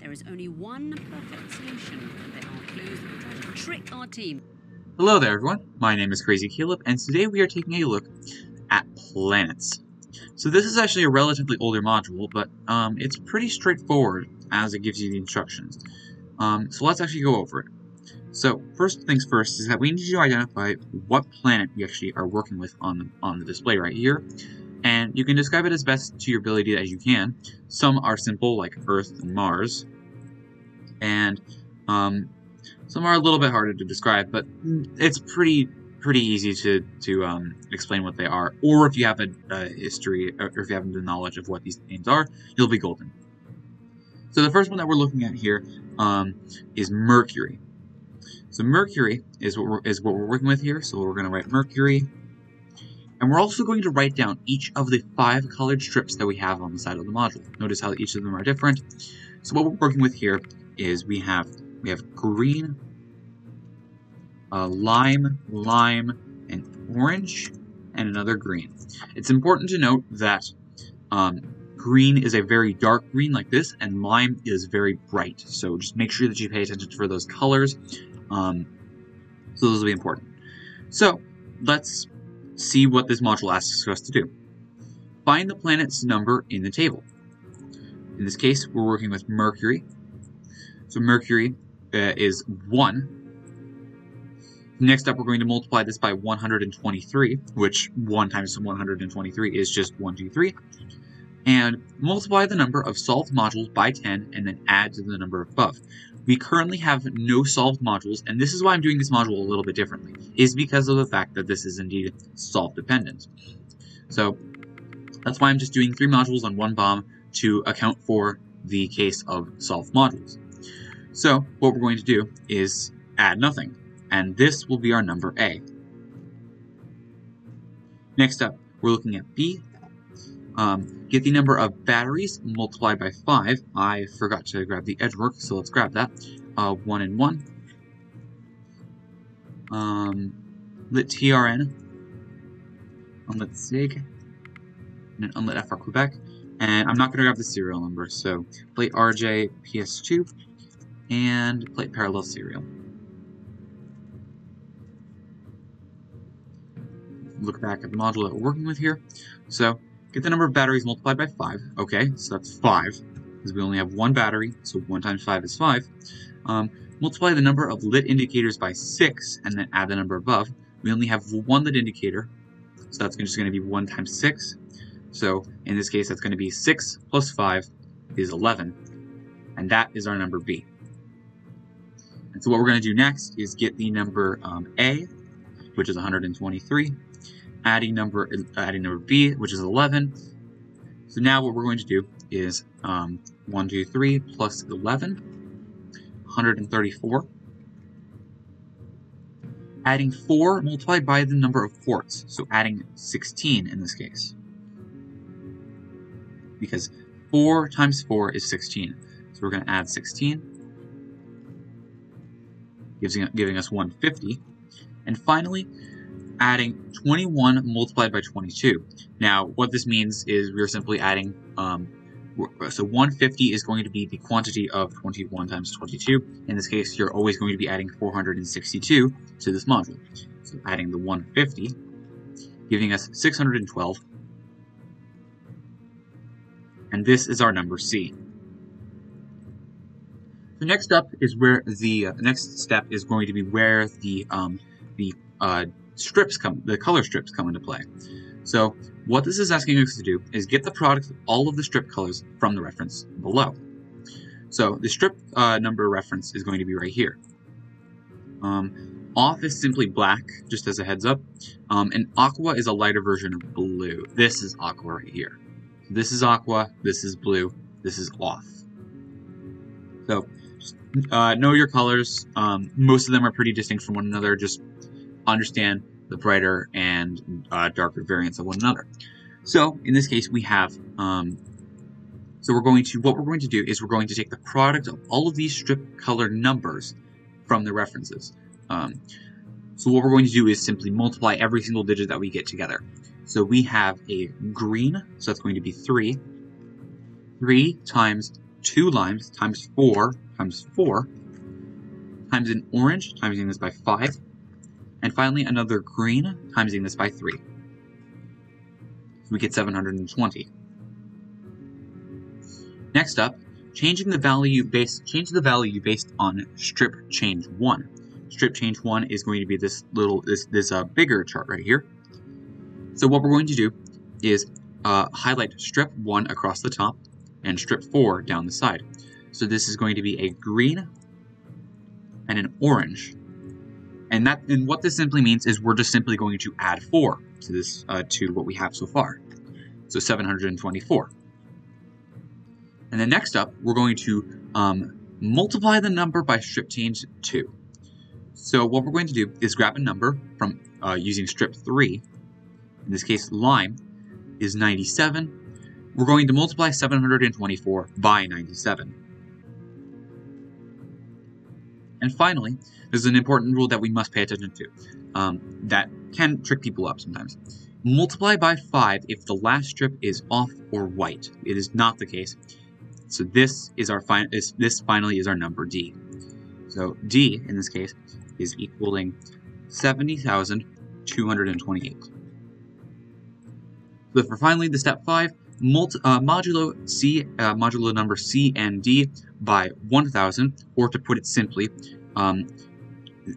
There is only one perfect solution. There are clues that try to trick our team. Hello there everyone, my name is Crazy Caleb, and today we are taking a look at planets. So this is actually a relatively older module, but um, it's pretty straightforward as it gives you the instructions. Um, so let's actually go over it. So first things first is that we need to identify what planet we actually are working with on the, on the display right here, and you can describe it as best to your ability as you can. Some are simple, like Earth and Mars, and um, some are a little bit harder to describe, but it's pretty pretty easy to to um, explain what they are. Or if you have a, a, history, or if you have the knowledge of what these names are, you'll be golden. So the first one that we're looking at here um, is Mercury. So Mercury is what we're, is what we're working with here. So we're going to write Mercury, and we're also going to write down each of the five colored strips that we have on the side of the module. Notice how each of them are different. So what we're working with here is we have we have green, uh, lime, lime, and orange, and another green. It's important to note that um, green is a very dark green like this, and lime is very bright. So just make sure that you pay attention for those colors. Um, so those will be important. So let's see what this module asks us to do. Find the planet's number in the table. In this case, we're working with Mercury. So Mercury uh, is 1. Next up, we're going to multiply this by 123, which 1 times 123 is just 123. And multiply the number of solved modules by 10 and then add to the number above. We currently have no solved modules, and this is why I'm doing this module a little bit differently, is because of the fact that this is indeed solved dependent. So that's why I'm just doing three modules on one bomb to account for the case of solved modules. So what we're going to do is add nothing, and this will be our number A. Next up, we're looking at B. Um, get the number of batteries multiplied by 5. I forgot to grab the edge work, so let's grab that. Uh, 1 and 1. Um, lit TRN. Unlit SIG. And unlit FR Quebec. And I'm not going to grab the serial number, so plate RJ PS2 and plate parallel serial. Look back at the module that we're working with here. So, get the number of batteries multiplied by 5. Okay, so that's 5, because we only have one battery, so 1 times 5 is 5. Um, multiply the number of lit indicators by 6, and then add the number above. We only have one lit indicator, so that's just going to be 1 times 6. So, in this case, that's going to be 6 plus 5 is 11. And that is our number B. And so what we're going to do next is get the number um, A, which is 123, adding number adding number B, which is 11. So now what we're going to do is um, 1, 2, 3 plus 11, 134. Adding 4 multiplied by the number of ports, so adding 16 in this case. Because 4 times 4 is 16. So we're going to add 16 giving us 150. And finally, adding 21 multiplied by 22. Now, what this means is we're simply adding, um, so 150 is going to be the quantity of 21 times 22. In this case, you're always going to be adding 462 to this module. So adding the 150, giving us 612. And this is our number C. The next up is where the uh, next step is going to be where the um, the uh, strips come, the color strips come into play. So what this is asking us to do is get the product of all of the strip colors from the reference below. So the strip uh, number reference is going to be right here. Um, off is simply black, just as a heads up, um, and aqua is a lighter version of blue. This is aqua right here. This is aqua, this is blue, this is off. So uh, know your colors. Um, most of them are pretty distinct from one another. Just understand the brighter and uh, darker variants of one another. So in this case, we have. Um, so we're going to what we're going to do is we're going to take the product of all of these strip color numbers from the references. Um, so what we're going to do is simply multiply every single digit that we get together. So we have a green, so that's going to be 3. 3 times two limes times 4 times 4 times an orange, timesing this by 5, and finally another green, timesing this by 3. We get 720. Next up, changing the value based change the value based on strip change 1. Strip change 1 is going to be this little this this uh, bigger chart right here. So what we're going to do is uh, highlight strip 1 across the top and strip 4 down the side. So this is going to be a green and an orange. And that and what this simply means is we're just simply going to add 4 to this uh, to what we have so far. So 724. And then next up, we're going to um, multiply the number by strip change 2. So what we're going to do is grab a number from uh, using strip 3. In this case, lime is 97. We're going to multiply 724 by 97. And finally, there's an important rule that we must pay attention to um, that can trick people up sometimes. Multiply by 5 if the last strip is off or white. It is not the case. So this is our fin is, this finally is our number D. So D in this case is equaling 70,228. So for finally the step 5, multi, uh, modulo C uh, modulo number C and D by 1,000, or to put it simply, um,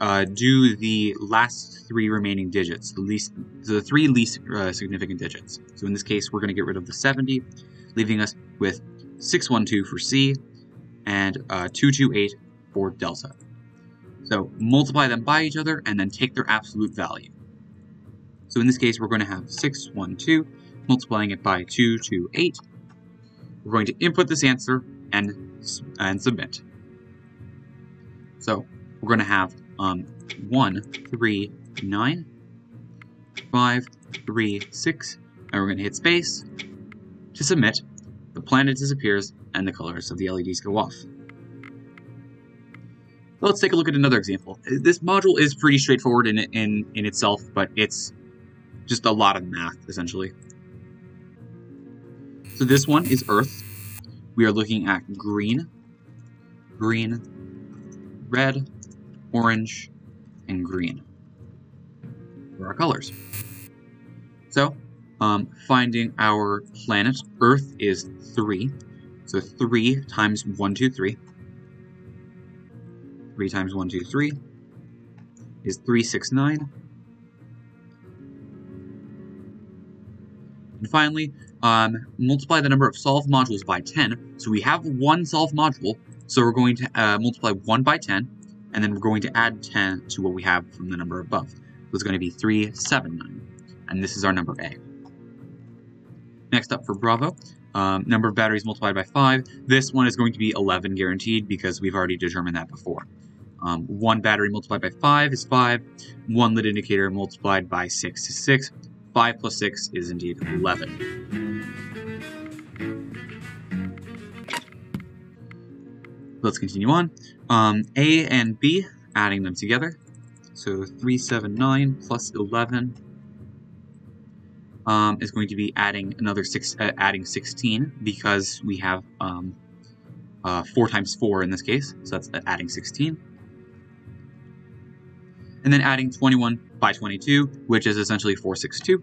uh, do the last three remaining digits, the least, the three least uh, significant digits. So in this case, we're going to get rid of the 70, leaving us with 612 for C and uh, 228 for delta. So multiply them by each other and then take their absolute value. So in this case, we're going to have 612 multiplying it by 2 to 8. We're going to input this answer and, and submit. So we're going to have um, 1, 3, 9, 5, 3, 6, and we're going to hit space to submit. The planet disappears, and the colors of the LEDs go off. Let's take a look at another example. This module is pretty straightforward in, in, in itself, but it's just a lot of math, essentially. So this one is Earth. We are looking at green, green, red, orange, and green for our colors. So, um, finding our planet, Earth is 3. So 3 times 1, 2, 3. 3 times 1, 2, 3 is 369. And finally, um, multiply the number of solved modules by 10. So we have one solved module, so we're going to uh, multiply 1 by 10, and then we're going to add 10 to what we have from the number above. So it's going to be 379, and this is our number A. Next up for Bravo, um, number of batteries multiplied by 5. This one is going to be 11 guaranteed because we've already determined that before. Um, one battery multiplied by 5 is 5. One lit indicator multiplied by 6 is 6. 5 plus 6 is indeed 11. Let's continue on. Um, A and B, adding them together. So 379 plus 11 um, is going to be adding another six, uh, adding 16 because we have um, uh, 4 times 4 in this case, so that's adding 16 and then adding 21 by 22, which is essentially 462.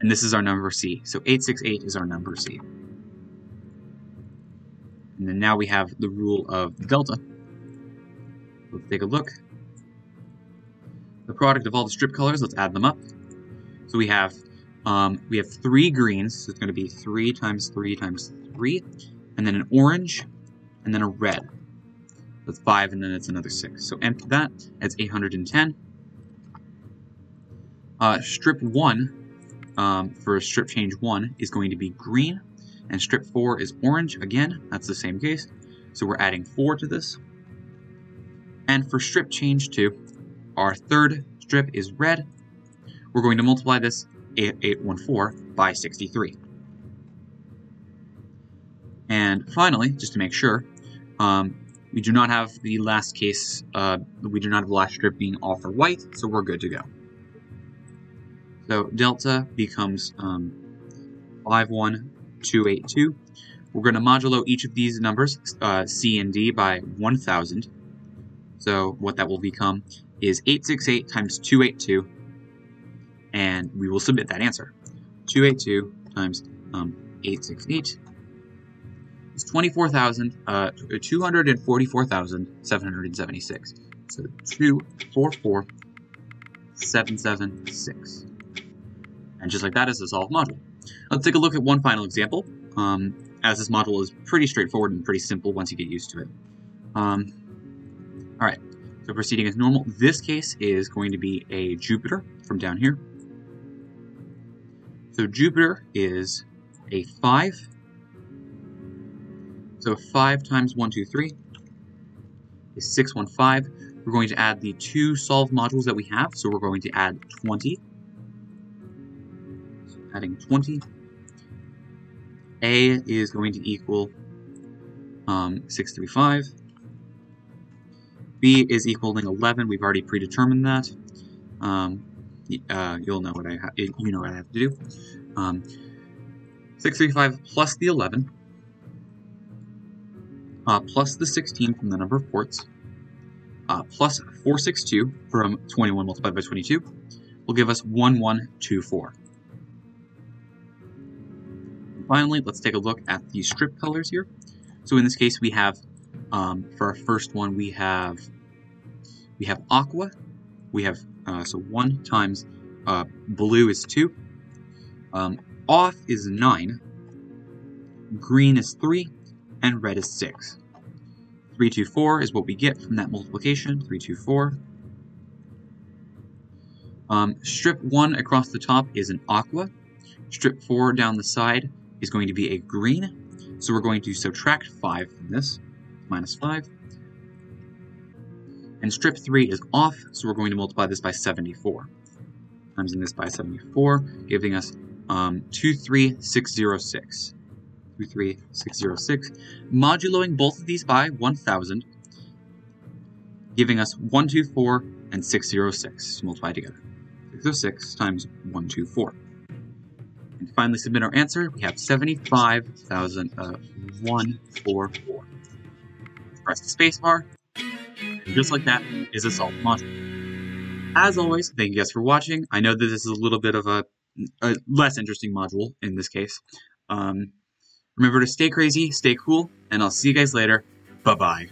And this is our number C. So 868 is our number C. And then now we have the rule of delta. Let's take a look. The product of all the strip colors, let's add them up. So we have um, we have three greens, so it's going to be 3 times 3 times 3, and then an orange, and then a red. That's 5, and then it's another 6. So empty that, that's 810. Uh, strip 1, um, for strip change 1, is going to be green, and strip 4 is orange. Again, that's the same case. So we're adding 4 to this. And for strip change 2, our third strip is red. We're going to multiply this 814 by 63. And finally, just to make sure, um, we do not have the last case, uh, we do not have the last strip being all for white, so we're good to go. So delta becomes um, 51282. we're going to modulo each of these numbers, uh, C and D, by 1,000. So what that will become is 868 times 282, and we will submit that answer. 282 times um, 868 is 24,000, uh, 244,776. So 244,776. And just like that is a solved module. Let's take a look at one final example, um, as this module is pretty straightforward and pretty simple once you get used to it. Um, Alright, so proceeding as normal. This case is going to be a Jupiter from down here. So Jupiter is a 5. So 5 times 1, 2, 3 is 615. We're going to add the two solve modules that we have. So we're going to add 20. So adding 20. A is going to equal um, 635. B is equaling 11. We've already predetermined that. Um, uh, you'll know what I. You know what I have to do. Um, 635 plus the 11, uh, plus the 16 from the number of ports, uh, plus 462 from 21 multiplied by 22, will give us 1124. Finally, let's take a look at the strip colors here. So in this case, we have, um, for our first one, we have we have aqua, we have, uh, so 1 times uh, blue is 2, um, off is 9, green is 3, and red is 6. 324 is what we get from that multiplication, 324. Um, strip 1 across the top is an aqua. Strip 4 down the side is going to be a green. So we're going to subtract 5 from this, minus 5. And strip 3 is off, so we're going to multiply this by 74. Times in this by 74, giving us um, 23606. 23606. Moduloing both of these by 1000, giving us 124 and 606 to multiply together. 606 times 124. And finally submit our answer, we have 75,144. Uh, Press the spacebar, and just like that is a solved module. As always, thank you guys for watching. I know that this is a little bit of a, a less interesting module in this case. Um, remember to stay crazy, stay cool, and I'll see you guys later. Bye-bye.